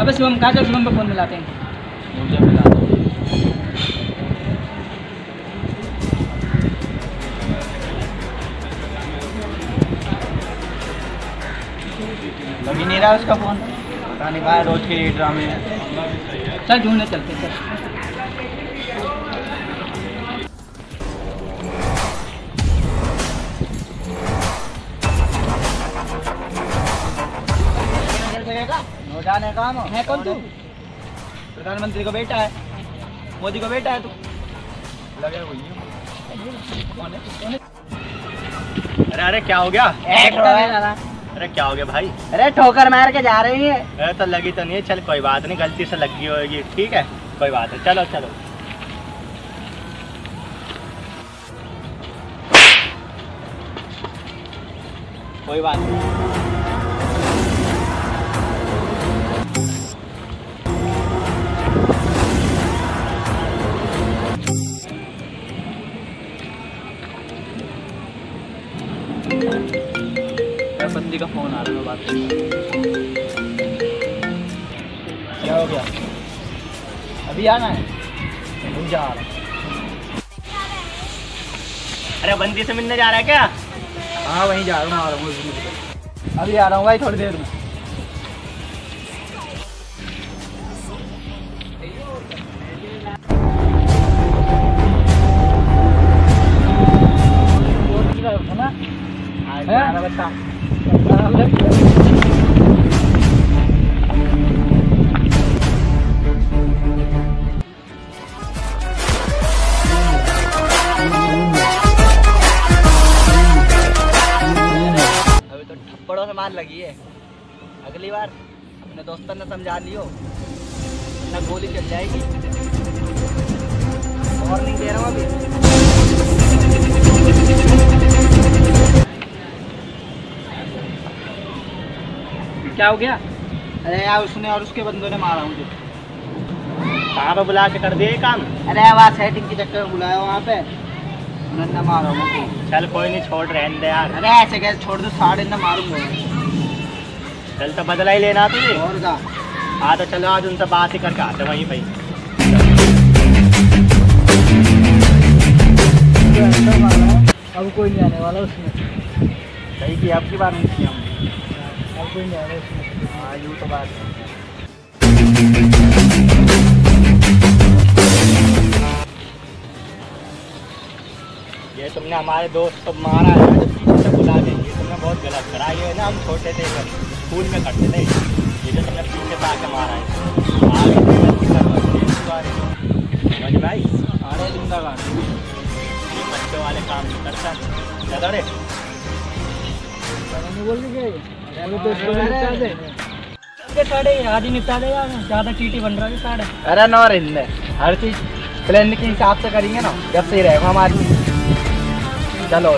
अबे शिवम कहाँ चल शिवम पे फ़ोन मिलाते हैं। लग ही नहीं रहा उसका फ़ोन। पता नहीं कहा रोज के ये ड्रामे हैं। चल ढूँढने चलते हैं, चल जाने का हम है कौन तू? प्रधानमंत्री का बेटा है। मोदी का बेटा है तू। लगे वही अरे अरे क्या हो गया? अरे क्या हो गया भाई? अरे ठोकर मार के जा रही है। अरे तो लगी तो नहीं है। चल कोई बात नहीं। गलती से लगी होगी। ठीक है? कोई बात है चलो चलो। कोई बात नहीं। बंदी का फ़ोन आ रहा है बात क्या हो गया? अभी आना है? नहीं जा रहा अरे बंदी से मिलने जा रहा है क्या? हाँ वहीं जा रहा हूँ आ रहा हूँ अभी आ रहा हूँ भाई थोड़ी देर में। हैं? मार लगी है। अगली बार अपने दोस्तों ने समझा लियो, ना गोली चल जाएगी। वार्निंग दे रहा हूँ अभी। क्या हो गया? अरे यार, उसने और उसके बंदों ने मारा मुझे। कहाँ पे बुला के कर दिए काम? अरे वहाँ सेटिंग के चक्कर में बुलाया वहाँ पे। उन्होंने मारा। मुझे चल कोई नहीं छोड़ रहने दे यार। अरे ऐसे कैसे छोड़ दो? साढ़े ना मारूँगा। चल तो बदला ही लेना तुझे। और का हाँ तो चलो आज उनसे बात ही करके आते वहीं ही। अब कोई नहीं आने वाला उसमें। सही की अब की बार नहीं हमने। अब कोई नहीं आने उसमें। हाँ यूँ तो बात है। हमारे दोस्त को मारा है ना, तो पीछे से बुला के ये तुमने बहुत गलत करा। ये ना हम छोटे थे स्कूल में करते थे। ये जो तुमने पीछे से आके मारा है है। समझ में। आई अरे ये बच्चों वाले काम नहीं करता। बोल के तो के साढ़े निपटा ज़्यादा टीटी बन रहा है साढ़े अरे नौ रिंद हर चीज़ प्लान के हिसाब से करेंगे ना। जब सही रहेगा हमारी चलो।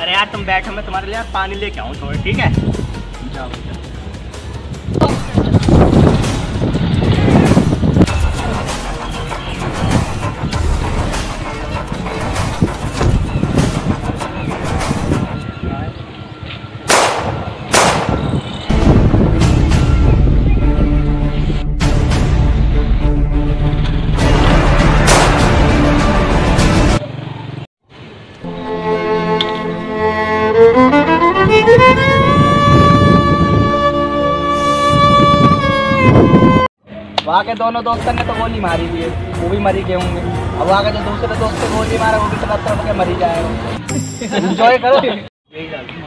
अरे यार, तुम बैठो, मैं तुम्हारे लिए पानी लेके आऊँ थोड़े, ठीक है? जाओ वहाँ के दोनों दोस्तों ने तो गोली मारी हुई है। वो भी मरी गए होंगे। अब वहाँ के जो दूसरे दोस्त ने गोली मारा, वो भी तरफ़ तरफ़ के मरी जाएगा। इंजॉय करो।